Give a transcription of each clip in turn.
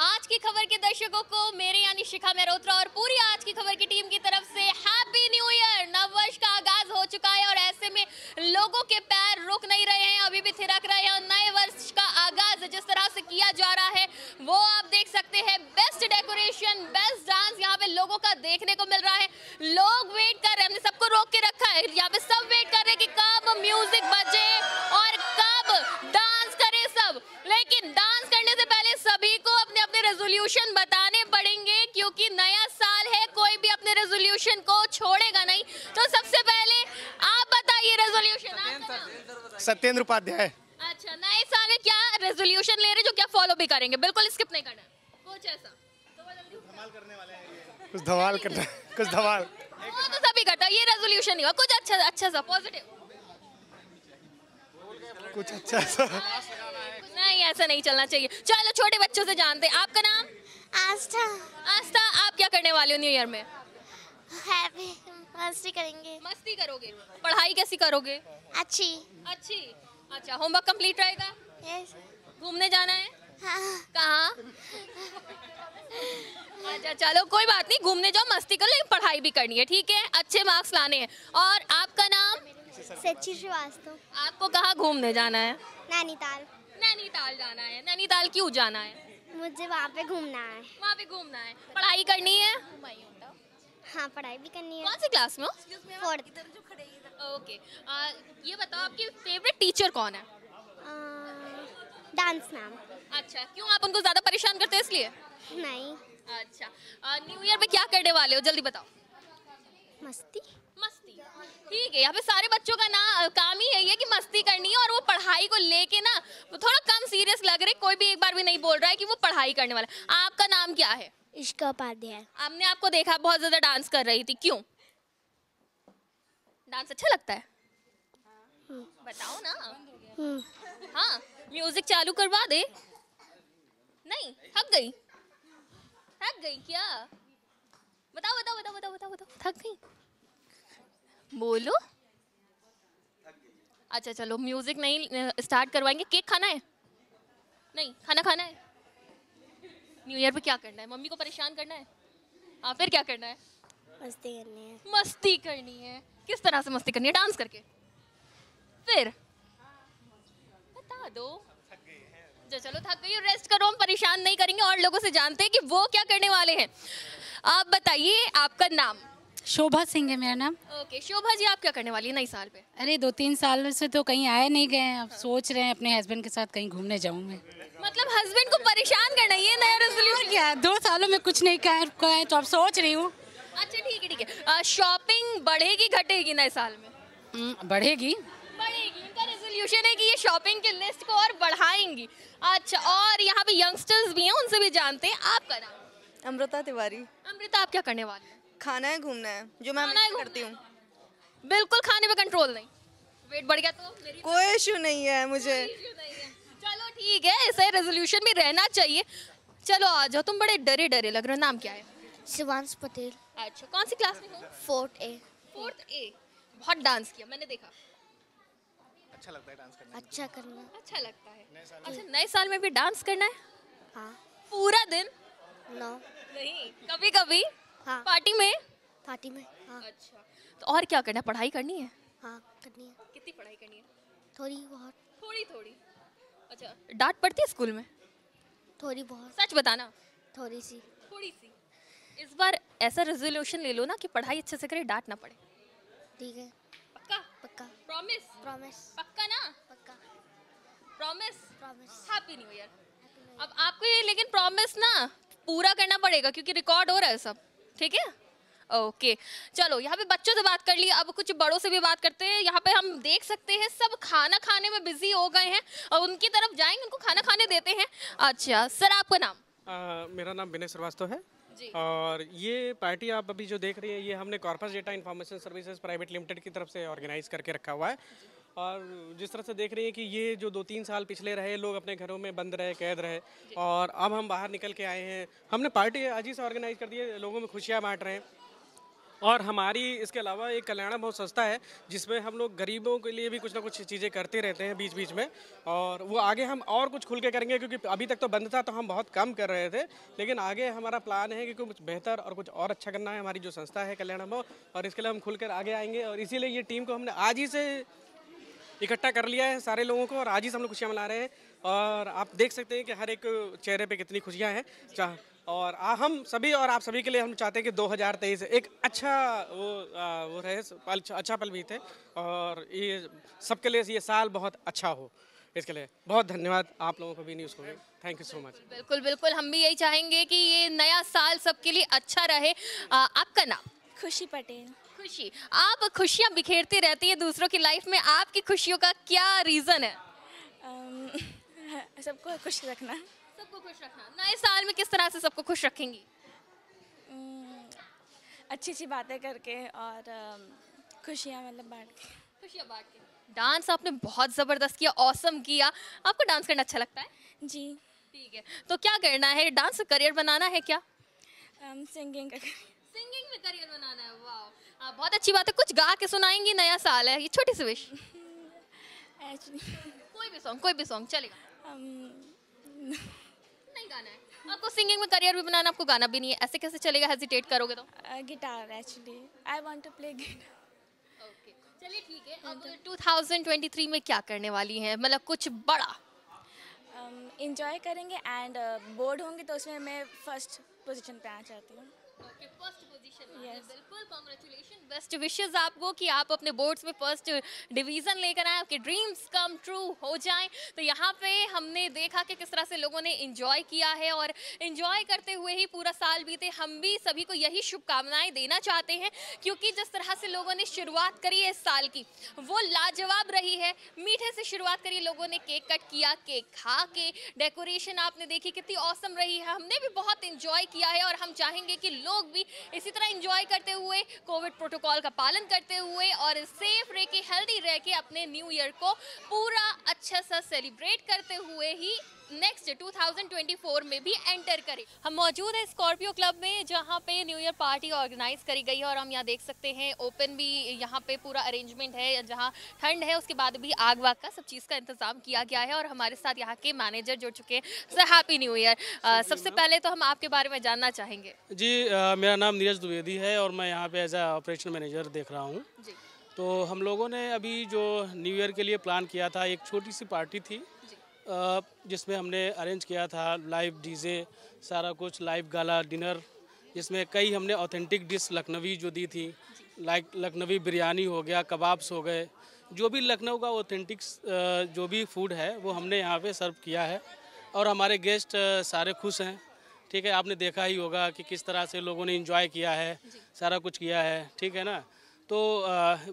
आज की खबर के दर्शकों को मेरे यानी शिखा मेहरोत्रा और पूरी आज की खबर की टीम की तरफ़ से हैप्पी न्यू ईयर नव वर्ष का आगाज़ हो चुका है और ऐसे में लोगों के पैर रुक नहीं रहे हैं, अभी भी थिरक रहे हैं और नए वर्ष का आगाज़ जिस तरह से किया जा रहा है, वो आप देख सकते हैं। बेस्ट डेकोरेशन बेस्ट डांस यहाँ पे लोगों का देखने को मिल रहा है। लोग वेट कर रहे हैं, हमने सबको रोक के रखा है। यहाँ पे सब वेट कर रहे हैं कि कब म्यूज़िक बजे। सत्येंद्र उपाध्याय अच्छा नए साल में क्या रेजोल्यूशन ले रहे जो क्या फॉलो भी करेंगे? बिल्कुल स्किप नहीं करना। कुछ ऐसा। कुछ धमाल करना कुछ धमाल। वो तो सभी करता ये रेजोल्यूशन नहीं हुआ। कुछ अच्छा अच्छा सा पॉजिटिव कुछ अच्छा सा। नहीं ऐसा नहीं चलना चाहिए। चलो छोटे बच्चों से जानते हैं। आपका नाम? आस्था। आस्था आप क्या करने वाले हो न्यू ईयर में? हैप्पी मस्ती करेंगे। मस्ती करोगे? पढ़ाई कैसी करोगे? अच्छी। अच्छी। अच्छा होमवर्क कंप्लीट रहेगा? यस घूमने जाना है? हाँ। कहाँ? अच्छा चलो कोई बात नहीं घूमने जाओ मस्ती करो लेकिन पढ़ाई भी करनी है ठीक है? अच्छे मार्क्स लाने हैं। और आपका नाम? सच्ची श्रीवास्तव। आपको कहाँ घूमने जाना है? नैनीताल। नैनीताल जाना है। नैनीताल क्यों जाना है? मुझे वहाँ पे घूमना है। वहाँ पे घूमना है। पढ़ाई करनी है? हाँ पढ़ाई भी करनी है। कौन सी क्लास में हो? फोर्थ ओके ये बताओ आपकी फेवरेट टीचर कौन है? डांस मैम अच्छा क्यों आप उनको ज़्यादा परेशान करते हैं इसलिए? नहीं। अच्छा न्यू ईयर पे क्या करने वाले हो? जल्दी बताओ। मस्ती। मस्ती। ठीक है यहाँ पे सारे बच्चों का ना काम ही यही है कि मस्ती करनी है और वो पढ़ाई को लेके ना वो थोड़ा कम सीरियस लग रहे कोई भी एक बार भी नहीं बोल रहा है कि वो पढ़ाई करने वाला आपका नाम क्या है? इश्क उपाध्याय। हमने आपको देखा बहुत ज़्यादा डांस कर रही थी। क्यों? डांस अच्छा लगता है? बताओ ना। हाँ म्यूज़िक चालू करवा दे। नहीं, थक गई। थक गई क्या? बताओ बताओ बताओ बताओ बताओ बताओ। थक गई? बोलो। अच्छा चलो, म्यूज़िक नहीं, स्टार्ट करवाएँगे। केक खाना है? नहीं, खाना खाना है। न्यू ईयर पे क्या करना है? मम्मी को परेशान करना है? हाँ फिर क्या करना है? मस्ती करनी है। मस्ती करनी है। किस तरह से मस्ती करनी है? डांस करके। फिर? बता दो। जो चलो थक गई रेस्ट करो हम परेशान नहीं करेंगे। और लोगों से जानते हैं कि वो क्या करने वाले हैं। आप बताइए आपका नाम? शोभा सिंह है मेरा नाम। ओके शोभा जी आप क्या करने वाली है नई साल पे? अरे दो तीन साल से तो कहीं आए नहीं गए अब सोच रहे हैं अपने हस्बैंड के साथ कहीं घूमने जाऊँ मैं। मतलब हस्बैंड को परेशान करना ये नया रेजोल्यूशन क्या है दो सालों में कुछ नहीं कर पाए तो अब सोच रही हूँ। अच्छा ठीक है ठीक है। शॉपिंग बढ़ेगी घटेगी नए साल में? हम्म, बढ़ेगी। बढ़ेगी इनका रेजोल्यूशन है कि ये शॉपिंग की लिस्ट को और बढ़ाएँगी। अच्छा और यहाँ पे यंगस्टर्स भी हैं उनसे भी जानते हैं। आपका नाम? अमृता तिवारी। अमृता आप क्या करने वाले हैं? खाना है घूमना है जो मैं हमेशा करती हूँ। बिल्कुल खाने पे कंट्रोल नहीं। वेट बढ़ गया तो मेरी कोई इशू नहीं है मुझे। नहीं है। चलो ठीक है ऐसे रेजोल्यूशन भी रहना चाहिए। चलो आ जाओ तुम बड़े डरे डरे लग रहे हो। नाम क्या है? शिवांश पटेल। अच्छा कौन सी क्लास में हो? फोर्थ ए फोर्थ ए बहुत डांस किया मैंने देखा। अच्छा लगता है डांस करना अच्छा करना। अच्छा लगता है। अच्छा नए साल में भी डांस करना है? हाँ। पूरा दिन? नो। नहीं कभी कभी हाँ। पार्टी में? पार्टी में हाँ। अच्छा। तो और क्या करना है? पढ़ाई करनी है? हाँ करनी है। कितनी पढ़ाई करनी है? थोड़ी बहुत। थोड़ी थोड़ी। अच्छा डांट पड़ती है स्कूल में? थोड़ी बहुत। सच बताना। थोड़ी सी। थोड़ी सी। इस बार ऐसा रेजोल्यूशन ले लो ना कि पढ़ाई अच्छे से करे डांट ना पड़े। ठीक है। पक्का? पक्का। प्रॉमिस प्रॉमिस पक्का ना? पक्का। Promise promise happy new year अब आपको ये लेकिन प्रॉमिस ना पूरा करना पड़ेगा क्योंकि रिकॉर्ड हो रहा है सब। ठीक है? ओके चलो यहाँ पे बच्चों से बात कर ली। अब कुछ बड़ों से भी बात करते हैं। यहाँ पे हम देख सकते हैं सब खाना खाने में बिज़ी हो गए हैं और उनकी तरफ़ जाएँगे उनको खाना खाने देते हैं। अच्छा सर आपका नाम? आ, मेरा नाम विनय श्रीवास्तव है। जी। और ये पार्टी आप अभी जो देख रही है ये हमने corpus data information services private limited की तरफ़ से ऑर्गेनाइज करके रखा हुआ है। और जिस तरह से देख रही है कि ये जो दो तीन साल पिछले रहे लोग अपने घरों में बंद रहे कैद रहे और अब हम बाहर निकल के आए हैं। हमने पार्टी आज ही से ऑर्गेनाइज कर दी है लोगों में खुशियाँ बांट रहे हैं। और हमारी इसके अलावा एक कल्याणा बहुत सस्ता है जिसमें हम लोग गरीबों के लिए भी कुछ ना कुछ चीज़ें करते रहते हैं बीच बीच में। और वो आगे हम और कुछ खुल के करेंगे क्योंकि अभी तक तो बंद था तो हम बहुत कम कर रहे थे। लेकिन आगे हमारा प्लान है कि कुछ बेहतर और कुछ और अच्छा करना है। हमारी जो संस्था है कल्याण और इसके लिए हम खुलकर आगे आएँगे। और इसीलिए ये टीम को हमने आज ही से इकट्ठा कर लिया है सारे लोगों को और आज ही से हम लोग खुशियाँ मना रहे हैं। और आप देख सकते हैं कि हर एक चेहरे पे कितनी खुशियाँ हैं। चाह और आ, हम सभी और आप सभी के लिए हम चाहते हैं कि 2023 एक अच्छा वो आ, वो रहे पल अच्छा पल भी थे और ये सबके लिए ये साल बहुत अच्छा हो। इसके लिए बहुत धन्यवाद आप लोगों को भी न्यूज़ को भी। थैंक यू सो मच बिल्कुल बिल्कुल। हम भी यही चाहेंगे कि ये नया साल सबके लिए अच्छा रहे। आ, आपका नाम? खुशी पटेल। खुशी। आप खुशियाँ बिखेरती रहती है दूसरों की लाइफ में। आपकी खुशियों का क्या रीज़न है? सबको खुश रखना। सबको खुश रखना। नए साल में किस तरह से सबको खुश रखेंगी? अच्छी अच्छी बातें करके और खुशियाँ मतलब बांट के। खुशियाँ बांट के। डांस आपने बहुत ज़बरदस्त किया औसम किया। आपको डांस करना अच्छा लगता है? जी। ठीक है। तो क्या करना है? डांस करियर बनाना है क्या? सिंगिंग का सिंगिंग में करियर बनाना है। आ, बहुत अच्छी बात है। कुछ गा के सुनाएँगी नया साल है। ये छोटी सी विश कोई भी सॉन्ग कोई भी सॉन्ग चलेगा। नहीं गाना है। आपको सिंगिंग में करियर भी बनाना आपको गाना भी नहीं है। ऐसे कैसे चलेगा? हेजिटेट करोगे तो। Guitar actually I want to play guitar चलिए ठीक है। अब 2023 में क्या करने वाली हैं? मतलब कुछ बड़ा। इंजॉय करेंगे एंड बोर्ड होंगे तो उसमें मैं फ़र्स्ट पोजीशन पे आना चाहती हूँ। पोजीशन बिल्कुल कांग्रेचुलेशन बेस्ट विशेस आपको कि आप अपने बोर्ड्स में फ़र्स्ट डिवीज़न लेकर आए, आपके ड्रीम्स कम ट्रू हो जाएँ। तो यहाँ पे हमने देखा कि किस तरह से लोगों ने इंजॉय किया है और इंजॉय करते हुए ही पूरा साल बीते। हम भी सभी को यही शुभकामनाएँ देना चाहते हैं, क्योंकि जिस तरह से लोगों ने शुरुआत करी है इस साल की, वो लाजवाब रही है। मीठे से शुरुआत करी, लोगों ने केक कट किया केक खा के डेकोरेशन आपने देखी, कितनी औसम रही है। हमने भी बहुत इंजॉय किया है और हम चाहेंगे कि लोग भी इसी तरह इंजॉय करते हुए कोविड प्रोटोकॉल का पालन करते हुए और सेफ़ रह के हेल्दी रह के अपने न्यू ईयर को पूरा अच्छा सा सेलिब्रेट करते हुए ही नेक्स्ट 2024 में भी एंटर करें। हम मौजूद है स्कॉर्पियो क्लब में जहाँ पे न्यू ईयर पार्टी ऑर्गेनाइज करी गई है और हम यहाँ देख सकते हैं ओपन भी यहाँ पे पूरा अरेंजमेंट है जहाँ ठंड है उसके बाद भी आग वाग का सब चीज़ का इंतज़ाम किया गया है और हमारे साथ यहाँ के मैनेजर जुड़ चुके हैं। सर हैप्पी न्यू ईयर सबसे पहले तो हम आपके बारे में जानना चाहेंगे। जी मेरा नाम नीरज द्विवेदी है और मैं यहाँ पे एज ए ऑपरेशन मैनेजर देख रहा हूँ। तो हम लोगों ने अभी जो न्यू ईयर के लिए प्लान किया था एक छोटी सी पार्टी थी। जिसमें हमने अरेंज किया था लाइव डीजे सारा कुछ लाइव गाला डिनर जिसमें कई हमने ऑथेंटिक डिश लखनवी जो दी थी लाइक लखनवी बिरयानी हो गया कबाब्स हो गए जो भी लखनऊ का ऑथेंटिक जो भी फ़ूड है वो हमने यहाँ पे सर्व किया है। और हमारे गेस्ट सारे खुश हैं। ठीक है आपने देखा ही होगा कि किस तरह से लोगों ने इंजॉय किया है सारा कुछ किया है। ठीक है ना? तो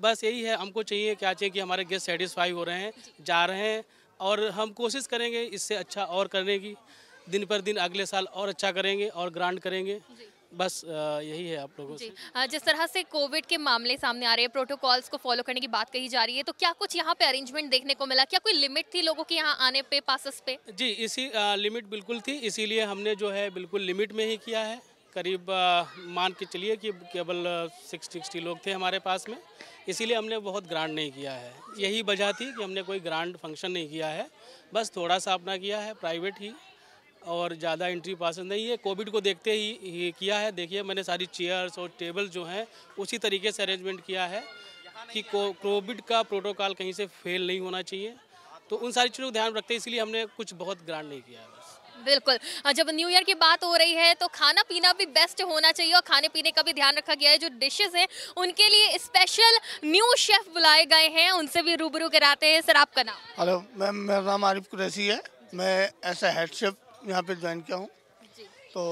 बस यही है हमको चाहिए क्या चाहिए कि हमारे गेस्ट सेटिस्फाई हो रहे हैं जा रहे हैं और हम कोशिश करेंगे इससे अच्छा और करने की। दिन पर दिन अगले साल और अच्छा करेंगे और ग्रांड करेंगे। बस यही है आप लोगों से। जिस तरह से कोविड के मामले सामने आ रहे हैं प्रोटोकॉल्स को फॉलो करने की बात कही जा रही है तो क्या कुछ यहाँ पे अरेंजमेंट देखने को मिला? क्या कोई लिमिट थी लोगों के यहाँ आने पे पासेस पे? जी इसी अ, लिमिट बिल्कुल थी इसीलिए हमने जो है बिल्कुल लिमिट में ही किया है। करीब मान के चलिए कि केवल सिक्स सिक्सटी लोग थे हमारे पास में इसीलिए हमने बहुत ग्रांड नहीं किया है। यही वजह थी कि हमने कोई ग्रांड फ़ंक्शन नहीं किया है बस थोड़ा सा अपना किया है प्राइवेट ही और ज़्यादा एंट्री पास नहीं है। कोविड को देखते ही, ही किया है देखिए मैंने सारी चेयर्स और टेबल जो हैं उसी तरीके से अरेंजमेंट किया है कि कोविड का प्रोटोकॉल कहीं से फेल नहीं होना चाहिए। तो उन सारी चीज़ों को ध्यान रखते इसलिए हमने कुछ बहुत ग्रांड नहीं किया है। बिल्कुल। जब न्यू ईयर की बात हो रही है तो खाना पीना भी बेस्ट होना चाहिए और खाने पीने का भी ध्यान रखा गया है। जो डिशेस हैं उनके लिए स्पेशल न्यू शेफ बुलाए गए हैं। उनसे भी रूबरू कराते हैं। सर आपका नाम? हेलो मैम मेरा नाम आरिफ कुरैसी है। मैं ऐसा हेड शेफ यहाँ पे ज्वाइन किया हूँ। तो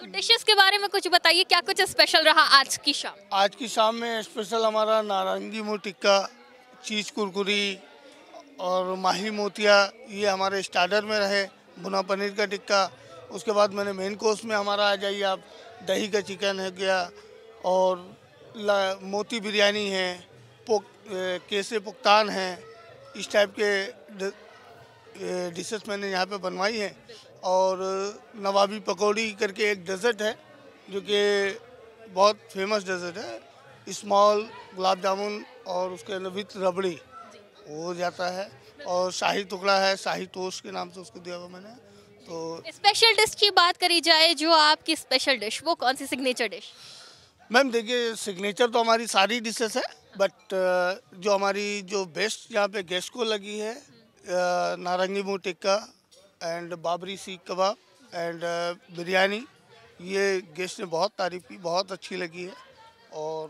तो डिशेस के बारे में कुछ बताइए क्या कुछ स्पेशल रहा आज की शाम? आज की शाम में स्पेशल हमारा नारंगी मुँह टिक्का चीज़ कुरकुरी और माही मोतिया ये हमारे स्टार्टर में रहे। भुना पनीर का टिक्का उसके बाद मैंने मेन कोर्स में हमारा आ जाइए आप दही का चिकन है गया और मोती बिरयानी है पोक केसे पुख्तान है इस टाइप के डिशेस मैंने यहाँ पे बनवाई हैं। और नवाबी पकौड़ी करके एक डेजर्ट है जो कि बहुत फ़ेमस डेजर्ट है स्मॉल गुलाब जामुन और उसके अंदर विथ रबड़ी वो जाता है। और शाही टुकड़ा है शाही टोस्ट के नाम से उसको दिया हुआ मैंने। तो स्पेशल डिश की बात करी जाए जो आपकी स्पेशल डिश वो कौन सी सिग्नेचर डिश मैम देखिए सिग्नेचर तो हमारी सारी डिशेस है बट जो हमारी जो बेस्ट यहाँ पे गेस्ट को लगी है नारंगी मुँह टिक्का एंड बाबरी सीख कबाब एंड बिरयानी ये गेस्ट ने बहुत तारीफ़ की बहुत अच्छी लगी है और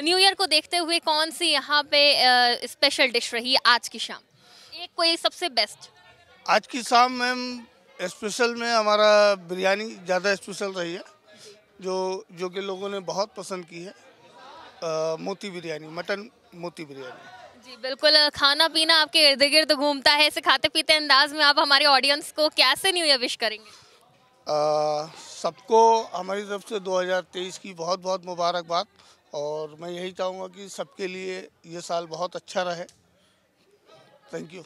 न्यू ईयर को देखते हुए कौन सी यहाँ पे स्पेशल डिश रही आज की शाम? एक कोई सबसे बेस्ट आज की शाम मैम स्पेशल में हमारा बिरयानी ज़्यादा स्पेशल रही है जो जो कि लोगों ने बहुत पसंद की है। अ, मोती बिरयानी मटन मोती बिरयानी। जी बिल्कुल खाना पीना आपके इर्द गिर्द घूमता है इसे खाते पीते अंदाज में आप हमारे ऑडियंस को कैसे न्यू ईयर विश करेंगे? सबको हमारी तरफ़ से 2023 की बहुत बहुत मुबारकबाद। और मैं यही चाहूँगा कि सबके लिए ये साल बहुत अच्छा रहे। थैंक यू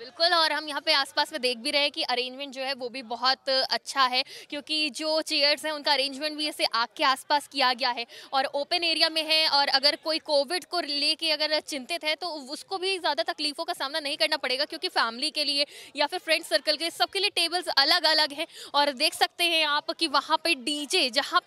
बिल्कुल, और हम यहाँ पे आसपास में देख भी रहे हैं कि अरेंजमेंट जो है वो भी बहुत अच्छा है, क्योंकि जो चेयर्स हैं, उनका अरेंजमेंट भी ऐसे आग के आसपास किया गया है, और ओपन एरिया में है, और अगर कोई कोविड को लेके अगर चिंतित है तो उसको भी ज़्यादा तकलीफ़ों का सामना नहीं करना पड़ेगा, क्योंकि फैमिली के लिए या फिर फ्रेंड सर्कल के सबके लिए टेबल्स अलग अलग हैं, और देख सकते हैं आप कि वहाँ पे डीजे जहाँ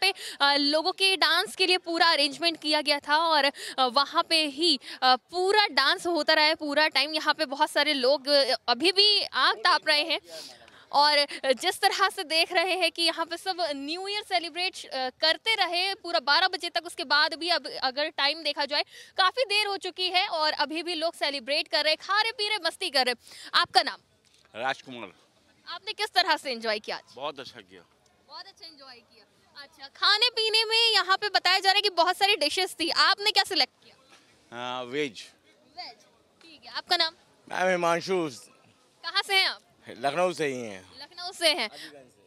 लोगों के डांस के लिए पूरा अरेंजमेंट किया गया था, और वहाँ पे ही पूरा डांस होता रहा है, पूरा टाइम यहाँ पे बहुत सारे लोग अभी भी आग ताप रहे हैं। और जिस तरह से देख रहे हैं कि यहाँ पे सब न्यू ईयर सेलिब्रेट करते रहे पूरा 12 बजे तक उसके बाद भी अब अगर टाइम देखा जाए काफ़ी देर हो चुकी है और अभी भी लोग सेलिब्रेट कर रहे खा रहे पी रहे मस्ती कर रहे आपका नाम? राजकुमार। आपने किस तरह से एंजॉय किया आज? बहुत अच्छा किया। बहुत अच्छा एंजॉय किया। अच्छा खाने पीने में यहाँ पे बताया जा रहा है कि बहुत सारी डिशेस थी। आपने क्या सिलेक्ट किया? हाँ, वेज वेज ठीक है। आपका नाम? मैं हिमांशु कहाँ से हैं आप? लखनऊ से ही हैं। लखनऊ से हैं।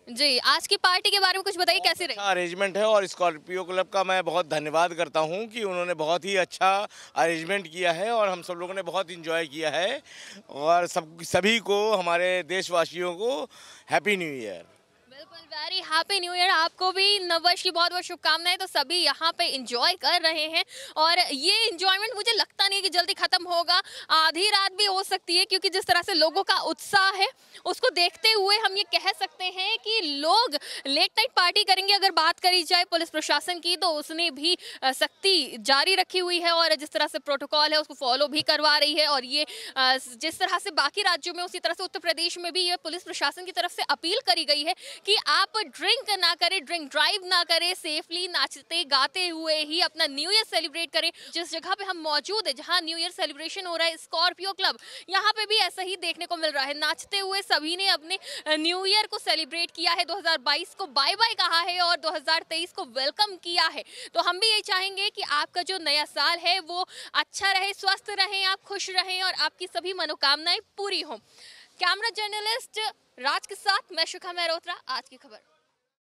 जी आज की पार्टी के बारे में कुछ बताइए कैसे रही? अच्छा अरेंजमेंट है और स्कॉर्पियो क्लब का मैं बहुत धन्यवाद करता हूँ कि उन्होंने बहुत ही अच्छा अरेंजमेंट किया है और हम सब लोगों ने बहुत इन्जॉय किया है और सब सभी को हमारे देशवासियों को हैप्पी न्यू ईयर बिल्कुल वेरी हैप्पी न्यू ईयर। आपको भी नववर्ष की बहुत बहुत शुभकामनाएँ। तो सभी यहाँ पे इंजॉय कर रहे हैं और ये इंजॉयमेंट मुझे लगता नहीं है कि जल्दी खत्म होगा। आधी रात भी हो सकती है क्योंकि जिस तरह से लोगों का उत्साह है, उसको देखते हुए हम ये कह सकते हैं कि लोग लेट नाइट पार्टी करेंगे। अगर बात करी जाए पुलिस प्रशासन की तो उसने भी सख्ती जारी रखी हुई है और जिस तरह से प्रोटोकॉल है, उसको फॉलो भी करवा रही है और ये जिस तरह से बाकी राज्यों में, उसी तरह से उत्तर प्रदेश में भी ये पुलिस प्रशासन की तरफ़ से अपील करी गई है कि आप ड्रिंक ना करें ड्रिंक ड्राइव ना करें सेफली नाचते, गाते हुए ही अपना न्यू ईयर सेलिब्रेट करें। जिस जगह पे हम मौजूद है, जहाँ न्यू ईयर सेलिब्रेशन हो रहा है स्कॉर्पियो क्लब यहाँ पे भी ऐसा ही देखने को मिल रहा है। नाचते हुए सभी ने अपने न्यू ईयर को सेलिब्रेट किया है। 2022 को बाय बाय कहा है और 2023 को वेलकम किया है। तो हम भी ये चाहेंगे कि आपका जो नया साल है, वो अच्छा रहे, स्वस्थ रहें, आप खुश रहें और आपकी सभी मनोकामनाएँ पूरी हों। कैमरा जर्नलिस्ट राज के साथ मैं शुखा मेहरोत्रा आज की खबर।